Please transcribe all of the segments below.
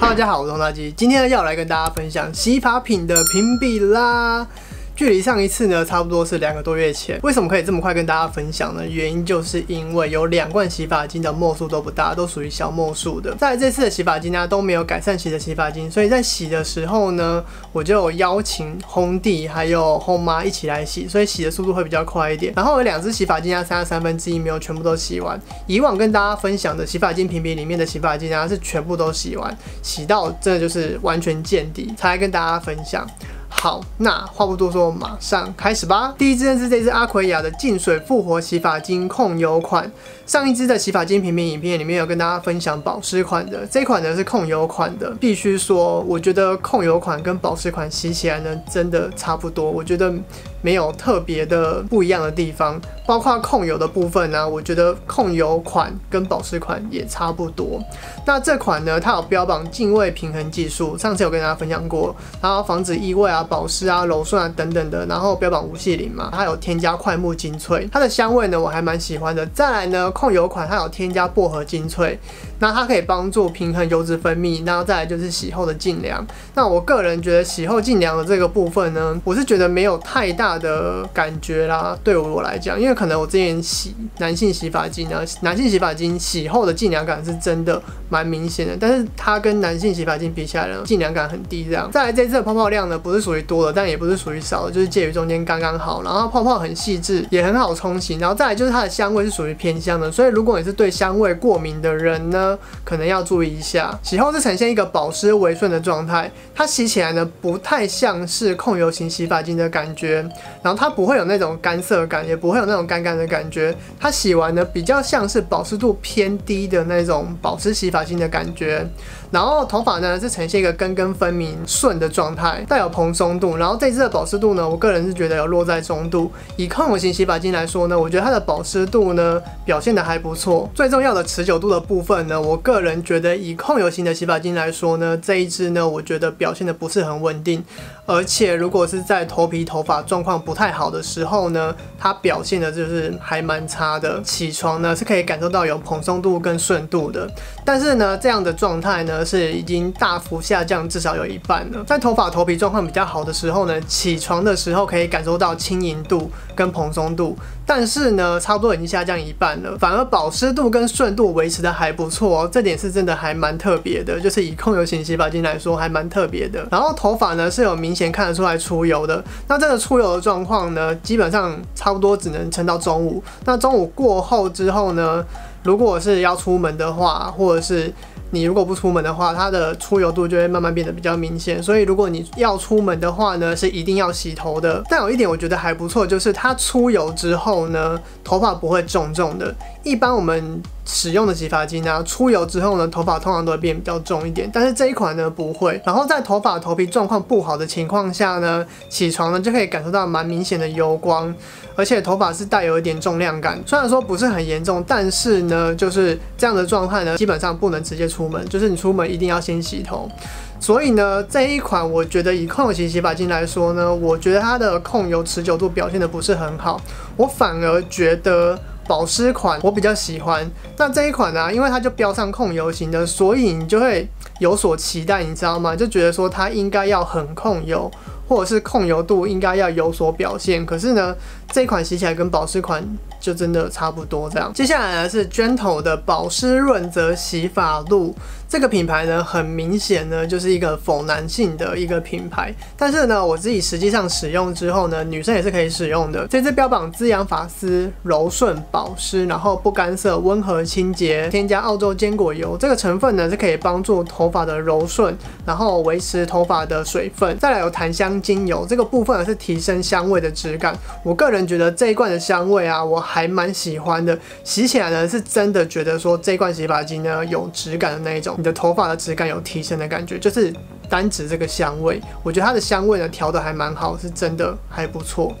哈喽大家好，我是红大鸡，今天呢要来跟大家分享洗发品的评比啦。距离上一次呢，差不多是两个多月前。为什么可以这么快跟大家分享呢？原因就是因为有两罐洗发精的墨数都不大，都属于小墨数的。在这次的洗发精呢，都没有改善洗的洗发精，所以在洗的时候呢，我就邀请烘弟还有烘妈一起来洗，所以洗的速度会比较快一点。然后有两支洗发精啊，三三分之一没有全部都洗完。以往跟大家分享的洗发精评比里面的洗发精啊，是全部都洗完，洗到真的就是完全见底，才来跟大家分享。好，那话不多说，马上开始吧。第一支呢是这支阿奎亚的净水复活洗发精控油款。上一支的洗发精评比影片里面有跟大家分享保湿款的，这款呢是控油款的。必须说，我觉得控油款跟保湿款洗起来呢，真的差不多。我觉得没有特别的不一样的地方。包括控油的部分呢，我觉得控油款跟保湿款也差不多。那这款呢，它有标榜净味平衡技术，上次有跟大家分享过，然后防止异味啊、保湿啊、柔顺啊等等的，然后标榜无细鳞嘛，它有添加快木精粹，它的香味呢我还蛮喜欢的。再来呢，控油款它有添加薄荷精粹。那它可以帮助平衡油脂分泌，然后再来就是洗后的净凉。那我个人觉得洗后净凉的这个部分呢，我是觉得没有太大的感觉啦，对我来讲，因为可能我之前洗男性洗发精呢，男性洗发精洗后的净凉感是真的蛮明显的，但是它跟男性洗发精比起来呢，净凉感很低这样。再来这次的泡泡量呢，不是属于多的，但也不是属于少的，就是介于中间刚刚好。然后泡泡很细致，也很好冲洗。然后再来就是它的香味是属于偏香的，所以如果你是对香味过敏的人呢，可能要注意一下，洗后是呈现一个保湿微顺的状态，它洗起来呢不太像是控油型洗发精的感觉，然后它不会有那种干涩感，也不会有那种干干的感觉，它洗完呢比较像是保湿度偏低的那种保湿洗发精的感觉，然后头发呢是呈现一个根根分明顺的状态，带有蓬松度，然后这支的保湿度呢，我个人是觉得有落在中度，以控油型洗发精来说呢，我觉得它的保湿度呢表现的还不错，最重要的持久度的部分呢，我个人觉得以控油型的洗发精来说呢，这一支呢，我觉得表现的不是很稳定，而且如果是在头皮头发状况不太好的时候呢，它表现的就是还蛮差的。起床呢是可以感受到有蓬松度跟顺度的，但是呢，这样的状态呢是已经大幅下降，至少有一半了。在头发头皮状况比较好的时候呢，起床的时候可以感受到轻盈度跟蓬松度，但是呢，差不多已经下降一半了，反而保湿度跟顺度维持的还不错，哦这点是真的还蛮特别的，就是以控油型洗发精来说还蛮特别的。然后头发呢是有明显看得出来出油的，那这个出油状况呢，基本上差不多只能撑到中午。那中午过后之后呢，如果是要出门的话，或者是你如果不出门的话，它的出油度就会慢慢变得比较明显。所以如果你要出门的话呢，是一定要洗头的。但有一点我觉得还不错，就是它出油之后呢，头发不会重重的。一般我们使用的洗发精啊，出油之后呢，头发通常都会变比较重一点。但是这一款呢不会。然后在头发头皮状况不好的情况下呢，起床呢就可以感受到蛮明显的油光，而且头发是带有一点重量感。虽然说不是很严重，但是呢，就是这样的状态呢，基本上不能直接出门，就是你出门一定要先洗头。所以呢，这一款我觉得以控油型洗发精来说呢，我觉得它的控油持久度表现的不是很好，我反而觉得。保湿款我比较喜欢，那这一款呢，因为它就标上控油型的，所以你就会有所期待，你知道吗？就觉得说它应该要很控油，或者是控油度应该要有所表现。可是呢，这款洗起来跟保湿款就真的差不多这样。接下来呢是 Gentle 的保湿润泽洗发露。这个品牌呢，很明显呢，就是一个否男性的一个品牌。但是呢，我自己实际上使用之后呢，女生也是可以使用的。这支标榜滋养发丝、柔顺保湿，然后不干涩、温和清洁，添加澳洲坚果油，这个成分呢是可以帮助头发的柔顺，然后维持头发的水分。再来有檀香精油，这个部分呢是提升香味的质感。我个人觉得这一罐的香味啊，我还蛮喜欢的。洗起来呢，是真的觉得说这一罐洗发精呢有质感的那一种。你的头发的质感有提升的感觉，就是单指这个香味，我觉得它的香味呢调的还蛮好，是真的还不错。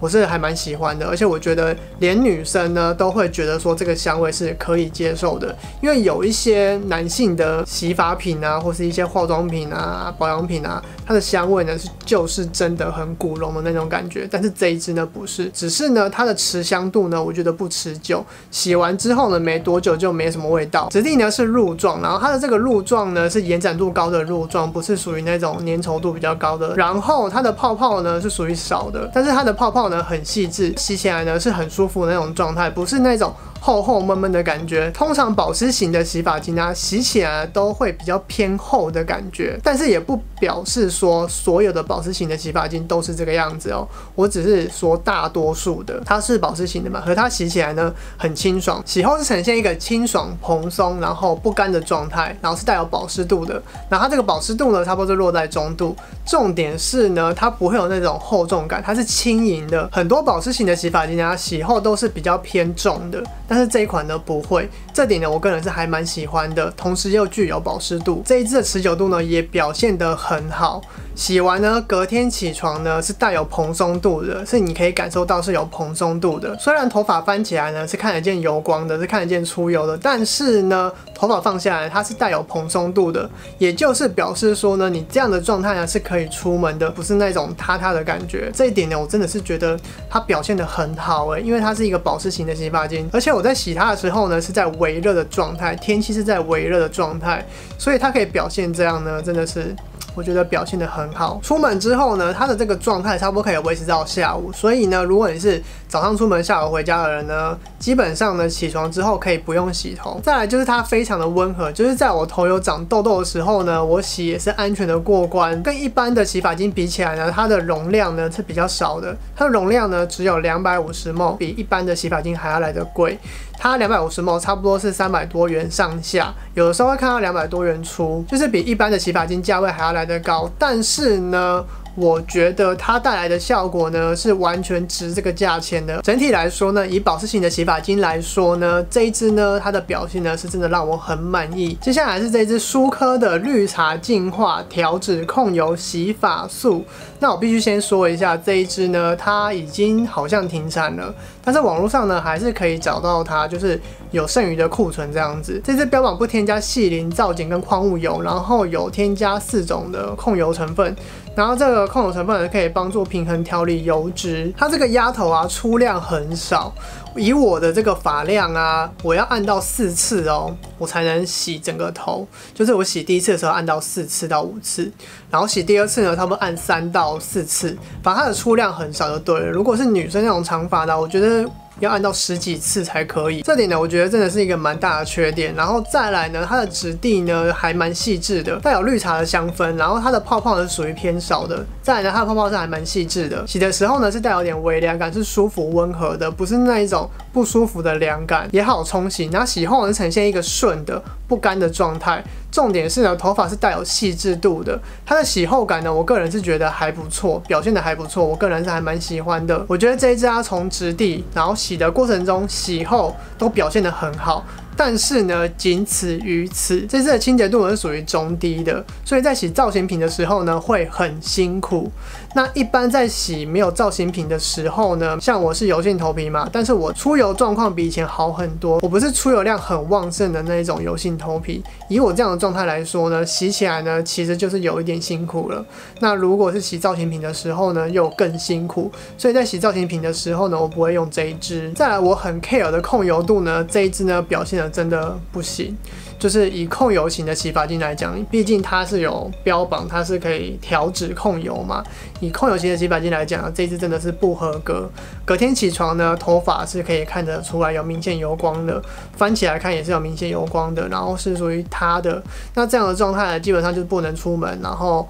我是还蛮喜欢的，而且我觉得连女生呢都会觉得说这个香味是可以接受的，因为有一些男性的洗发品啊，或是一些化妆品啊、保养品啊，它的香味呢是就是真的很古龙的那种感觉，但是这一支呢不是，只是呢它的持香度呢我觉得不持久，洗完之后呢没多久就没什么味道。质地呢是露状，然后它的这个露状呢是延展度高的露状，不是属于那种粘稠度比较高的。然后它的泡泡呢是属于少的，但是它的泡泡呢很细致，洗起来呢是很舒服的那种状态，不是那种。厚厚闷闷的感觉，通常保湿型的洗发精啊，洗起来都会比较偏厚的感觉，但是也不表示说所有的保湿型的洗发精都是这个样子哦。我只是说大多数的，它是保湿型的嘛，和它洗起来呢很清爽，洗后是呈现一个清爽蓬松，然后不干的状态，然后是带有保湿度的。然后它这个保湿度呢，差不多是落在中度，重点是呢，它不会有那种厚重感，它是轻盈的。很多保湿型的洗发精啊，洗后都是比较偏重的。但是这一款呢不会，这点呢我个人是还蛮喜欢的，同时又具有保湿度，这一支的持久度呢也表现得很好。洗完呢，隔天起床呢是带有蓬松度的，是你可以感受到是有蓬松度的。虽然头发翻起来呢是看得见油光的，是看得见出油的，但是呢头发放下来它是带有蓬松度的，也就是表示说呢你这样的状态呢是可以出门的，不是那种塌塌的感觉。这一点呢我真的是觉得它表现得很好诶，因为它是一个保湿型的洗发精。而且我在洗它的时候呢，是在微热的状态，天气是在微热的状态，所以它可以表现这样呢，真的是。我觉得表现的很好。出门之后呢，它的这个状态差不多可以维持到下午。所以呢，如果你是早上出门、下午回家的人呢，基本上呢，起床之后可以不用洗头。再来就是它非常的温和，就是在我头有长痘痘的时候呢，我洗也是安全的过关。跟一般的洗发精比起来呢，它的容量呢是比较少的，它的容量呢只有两百五十 ml，比一般的洗发精还要来得贵。它两百五十 ml 差不多是三百多元上下，有的时候会看到两百多元出，就是比一般的洗发精价位还要来得高。但是呢。我觉得它带来的效果呢是完全值这个价钱的。整体来说呢，以保湿型的洗发精来说呢，这一支呢它的表现呢是真的让我很满意。接下来是这支舒科的绿茶净化调脂控油洗发素。那我必须先说一下这一支呢，它已经好像停产了，但是网络上呢还是可以找到它，就是有剩余的库存这样子。这支标榜不添加细磷、皂碱跟矿物油，然后有添加四种的控油成分。然后这个控油成分可以帮助平衡调理油脂，它这个压头啊出量很少，以我的这个发量啊，我要按到四次哦，我才能洗整个头，就是我洗第一次的时候按到四次到五次，然后洗第二次呢，差不多按三到四次，反正它的出量很少就对了。如果是女生那种长发的，我觉得。要按到十几次才可以，这点呢，我觉得真的是一个蛮大的缺点。然后再来呢，它的质地呢还蛮细致的，带有绿茶的香氛。然后它的泡泡呢属于偏少的。再来呢，它的泡泡是还蛮细致的，洗的时候呢是带有点微凉感，是舒服温和的，不是那一种不舒服的凉感，也好冲洗。然后洗后呢呈现一个顺的不干的状态。重点是呢，头发是带有细致度的，它的洗后感呢，我个人是觉得还不错，表现的还不错，我个人是还蛮喜欢的。我觉得这一支它从质地，然后洗的过程中，洗后都表现的很好。但是呢，仅此于此。这次的清洁度是属于中低的，所以在洗造型品的时候呢，会很辛苦。那一般在洗没有造型品的时候呢，像我是油性头皮嘛，但是我出油状况比以前好很多。我不是出油量很旺盛的那一种油性头皮。以我这样的状态来说呢，洗起来呢，其实就是有一点辛苦了。那如果是洗造型品的时候呢，又更辛苦。所以在洗造型品的时候呢，我不会用这一支。再来，我很 care 的控油度呢，这一支呢表现的。真的不行，就是以控油型的洗发精来讲，毕竟它是有标榜它是可以调脂控油嘛。以控油型的洗发精来讲，这支真的是不合格。隔天起床呢，头发是可以看得出来有明显油光的，翻起来看也是有明显油光的，然后是属于它的。那这样的状态，基本上就是不能出门，然后。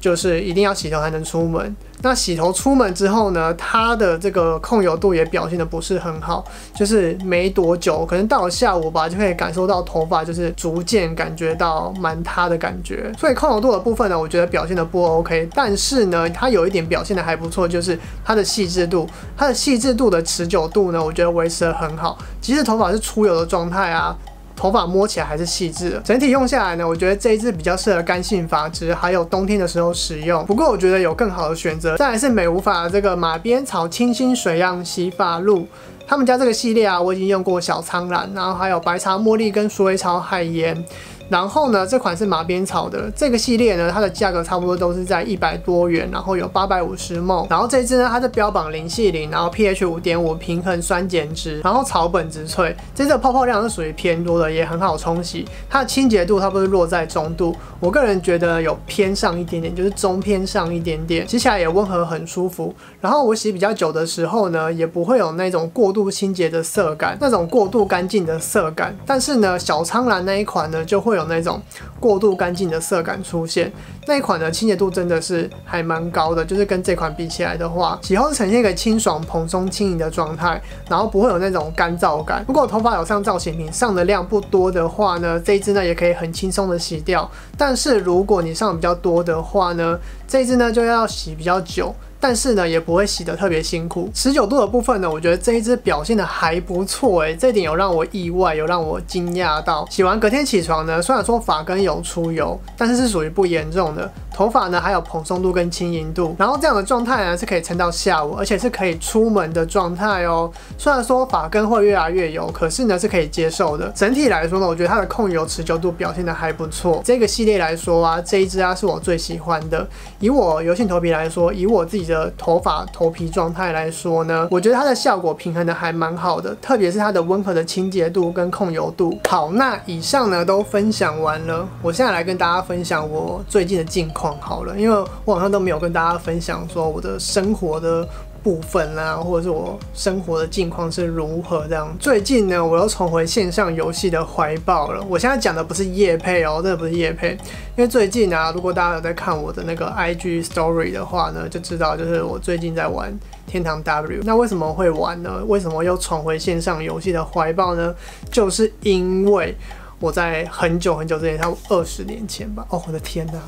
就是一定要洗头才能出门。那洗头出门之后呢，它的这个控油度也表现的不是很好。就是没多久，可能到了下午吧，就可以感受到头发就是逐渐感觉到蛮塌的感觉。所以控油度的部分呢，我觉得表现的不 OK。但是呢，它有一点表现的还不错，就是它的细致度，它的细致度的持久度呢，我觉得维持的很好。即使头发是出油的状态啊。头发摸起来还是细致的。整体用下来呢，我觉得这一支比较适合干性发质，还有冬天的时候使用。不过我觉得有更好的选择，再来是美无法这个马鞭草清新水漾洗发露。他们家这个系列啊，我已经用过小苍兰，然后还有白茶茉莉跟鼠尾草海盐。然后呢，这款是马鞭草的这个系列呢，它的价格差不多都是在一百多元，然后有八百五十梦。然后这支呢，它是标榜零系零，然后 pH 五点五，平衡酸碱值，然后草本植萃。这支的泡泡量是属于偏多的，也很好冲洗。它的清洁度差不多落在中度，我个人觉得有偏上一点点，就是中偏上一点点，洗起来也温和很舒服。然后我洗比较久的时候呢，也不会有那种过度清洁的色感，那种过度干净的色感。但是呢，小苍兰那一款呢，就会有。那种过度干净的色感出现，那一款的清洁度真的是还蛮高的，就是跟这款比起来的话，洗后呈现一个清爽、蓬松、轻盈的状态，然后不会有那种干燥感。如果头发有上造型品，上的量不多的话呢，这一支呢也可以很轻松的洗掉。但是如果你上的比较多的话呢，这一支呢就要洗比较久。但是呢，也不会洗得特别辛苦。持久度的部分呢，我觉得这一支表现的还不错诶，这点有让我意外，有让我惊讶到。洗完隔天起床呢，虽然说发根有出油，但是是属于不严重的。头发呢还有蓬松度跟轻盈度，然后这样的状态呢是可以撑到下午，而且是可以出门的状态哦。虽然说发根会越来越油，可是呢是可以接受的。整体来说呢，我觉得它的控油持久度表现的还不错。这个系列来说啊，这一支啊是我最喜欢的。以我油性头皮来说，以我自己的头发头皮状态来说呢，我觉得它的效果平衡的还蛮好的，特别是它的温和的清洁度跟控油度。好，那以上呢都分享完了，我现在来跟大家分享我最近的近况。好了，因为我好像都没有跟大家分享说我的生活的部分啦，或者是我生活的近况是如何这样。最近呢，我又重回线上游戏的怀抱了。我现在讲的不是夜配哦，真的不是夜配，因为最近啊，如果大家有在看我的那个 IG Story 的话呢，就知道就是我最近在玩天堂 W。那为什么会玩呢？为什么又重回线上游戏的怀抱呢？就是因为我在很久很久之前，差不多二十年前吧。哦，我的天哪！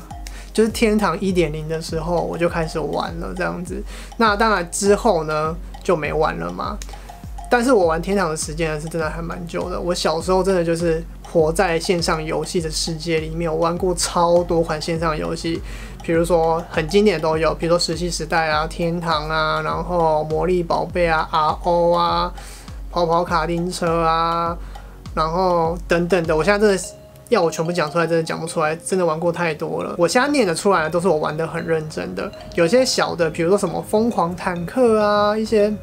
就是天堂一点零的时候，我就开始玩了这样子。那当然之后呢就没玩了嘛。但是我玩天堂的时间是真的还蛮久的。我小时候真的就是活在线上游戏的世界里面，我玩过超多款线上游戏，比如说很经典都有，比如说石器时代啊、天堂啊，然后魔力宝贝啊、RO 啊、跑跑卡丁车啊，然后等等的。我现在真的。要我全部讲出来，真的讲不出来，真的玩过太多了。我现在念的出来的都是我玩的很认真的，有些小的，比如说什么疯狂坦克啊，一些，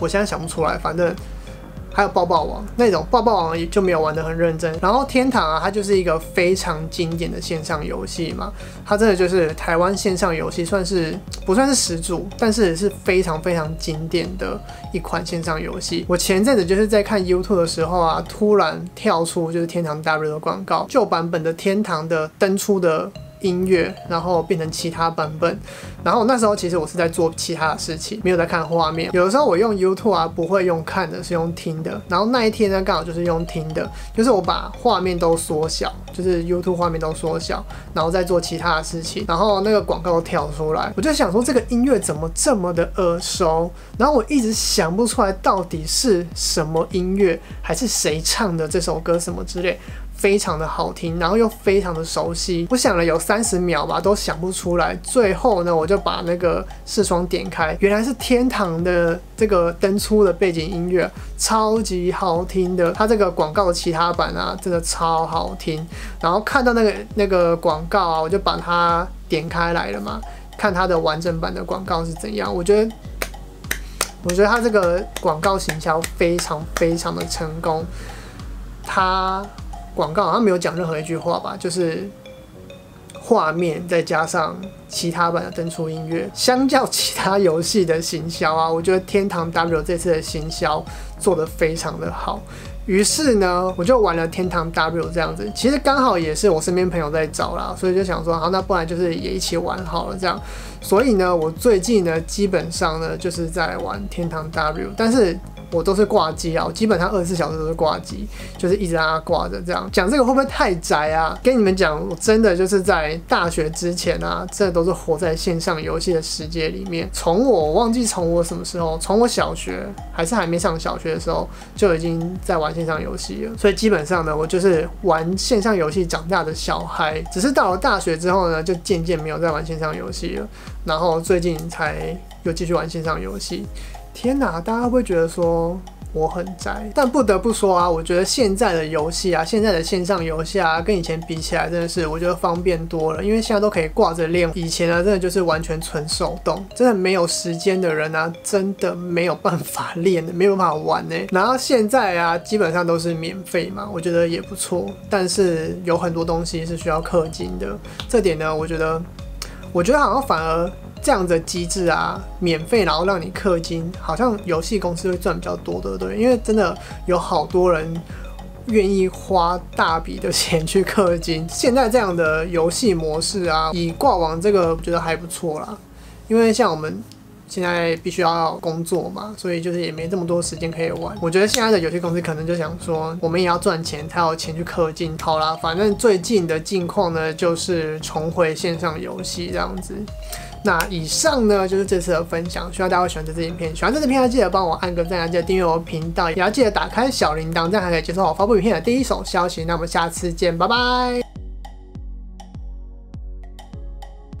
我现在想不出来，反正。还有抱抱王那种抱抱王就没有玩得很认真。然后天堂啊，它就是一个非常经典的线上游戏嘛，它真的就是台湾线上游戏算是不算是始祖，但是也是非常非常经典的一款线上游戏。我前阵子就是在看 YouTube 的时候啊，突然跳出就是天堂 W 的广告，旧版本的天堂的登出的。音乐，然后变成其他版本，然后那时候其实我是在做其他的事情，没有在看画面。有的时候我用 YouTube 啊，不会用看的，是用听的。然后那一天呢，刚好就是用听的，就是我把画面都缩小，就是 YouTube 画面都缩小，然后再做其他的事情。然后那个广告跳出来，我就想说这个音乐怎么这么的耳熟？然后我一直想不出来到底是什么音乐，还是谁唱的这首歌什么之类。非常的好听，然后又非常的熟悉。我想了有三十秒吧，都想不出来。最后呢，我就把那个视窗点开，原来是天堂的这个登出的背景音乐，超级好听的。它这个广告的其他版啊，真的超好听。然后看到那个那个广告啊，我就把它点开来了嘛，看它的完整版的广告是怎样。我觉得，我觉得它这个广告行销非常非常的成功，它。广告好像没有讲任何一句话吧，就是画面再加上其他版的登出音乐，相较其他游戏的行销啊，我觉得天堂 W 这次的行销做得非常的好。于是呢，我就玩了天堂 W 这样子，其实刚好也是我身边朋友在找啦，所以就想说，好，那不然就是也一起玩好了这样。所以呢，我最近呢，基本上呢就是在玩天堂 W，但是。我都是挂机啊，我基本上二十四小时都是挂机，就是一直让它挂着这样。讲这个会不会太宅啊？跟你们讲，我真的就是在大学之前啊，这都是活在线上游戏的世界里面。从我忘记从我什么时候，从我小学还是还没上小学的时候，就已经在玩线上游戏了。所以基本上呢，我就是玩线上游戏长大的小孩。只是到了大学之后呢，就渐渐没有再玩线上游戏了。然后最近才又继续玩线上游戏。天哪，大家会不会觉得说？我很宅，但不得不说啊，我觉得现在的游戏啊，现在的线上游戏啊，跟以前比起来，真的是我觉得方便多了。因为现在都可以挂着练，以前呢，真的就是完全纯手动，真的没有时间的人啊，真的没有办法练的，没有办法玩呢。然后现在啊，基本上都是免费嘛，我觉得也不错。但是有很多东西是需要氪金的，这点呢，我觉得，我觉得好像反而。这样的机制啊，免费然后让你氪金，好像游戏公司会赚比较多，对不对？因为真的有好多人愿意花大笔的钱去氪金。现在这样的游戏模式啊，以挂网这个，我觉得还不错啦。因为像我们现在必须要工作嘛，所以就是也没这么多时间可以玩。我觉得现在的游戏公司可能就想说，我们也要赚钱，才有钱去氪金。好啦，反正最近的近况呢，就是重回线上游戏这样子。那以上呢就是这次的分享，希望大家会喜欢这支影片。喜欢这支片，记得帮我按个赞，记得订阅我频道，也要记得打开小铃铛，这样还可以接收我发布影片的第一手消息。那我们下次见，拜拜。